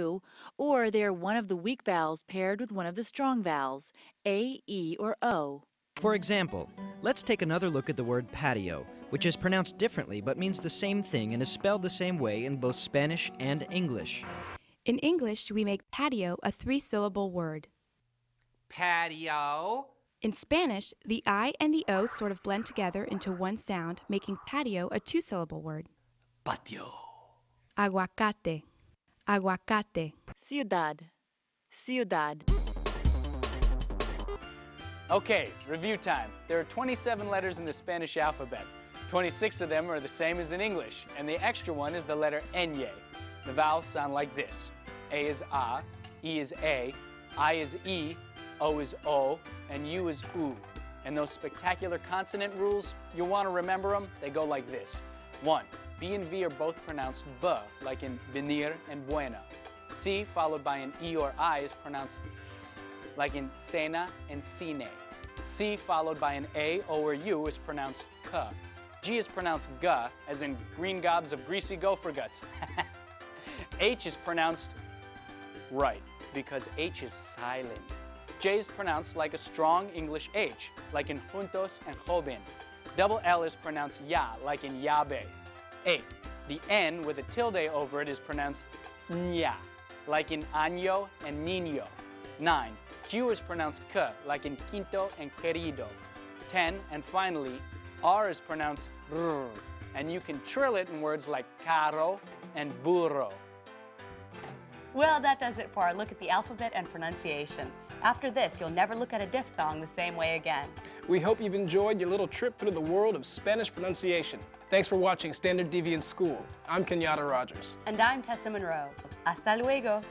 U, or they are one of the weak vowels paired with one of the strong vowels, A, E, or O. For example, let's take another look at the word patio, which is pronounced differently but means the same thing and is spelled the same way in both Spanish and English. In English, we make patio a three syllable word. Patio. In Spanish, the I and the O sort of blend together into one sound, making patio a two syllable word. Patio. Aguacate. Aguacate. Ciudad, ciudad. Okay, review time. There are 27 letters in the Spanish alphabet. 26 of them are the same as in English, and the extra one is the letter Ñ. The vowels sound like this. A is A, E is A, I is E, O is O, and U is U. And those spectacular consonant rules, you'll want to remember them. They go like this. One, B and V are both pronounced B, like in venir and buena. C followed by an E or I is pronounced S, like in cena and cine. C followed by an A, O, or U is pronounced K. G is pronounced G, as in green gobs of greasy gopher guts. H is pronounced right, because H is silent. J is pronounced like a strong English H, like in juntos and joven. Double L is pronounced ya, like in llave. 8. The N with a tilde over it is pronounced ña, like in año and niño. 9. Q is pronounced k, like in quinto and querido. 10. And finally, R is pronounced r, and you can trill it in words like carro and burro. Well, that does it for our look at the alphabet and pronunciation. After this, you'll never look at a diphthong the same way again. We hope you've enjoyed your little trip through the world of Spanish pronunciation. Thanks for watching Standard Deviant School. I'm Kenyatta Rogers. And I'm Tessa Monroe. Hasta luego.